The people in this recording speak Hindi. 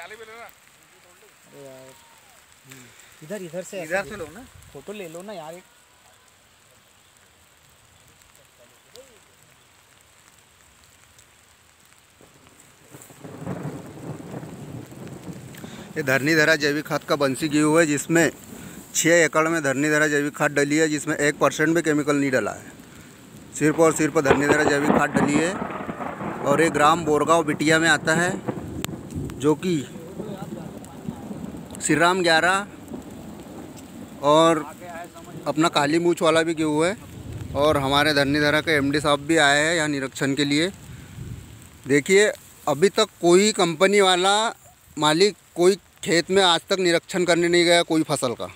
अरे यार। इधर इधर से इधर से लो ना। फ़ोटो ले लो ना यार। एक ये धरनीधरा जैविक खाद का बंसी गेहूँ है जिसमें छः एकड़ में धरनीधरा जैविक खाद डली है जिसमें एक परसेंट भी केमिकल नहीं डला है। सिर्फ़ और सिर्फ़ धरनीधरा जैविक खाद डली है। और ये ग्राम बोरगांव बिटिया में आता है। जो कि श्री राम ग्यारह और अपना काली मूछ वाला भी गेहूँ है और हमारे धरनीधरा के एमडी साहब भी आए हैं यहाँ निरीक्षण के लिए। देखिए, अभी तक कोई कंपनी वाला मालिक कोई खेत में आज तक निरीक्षण करने नहीं गया कोई फ़सल का।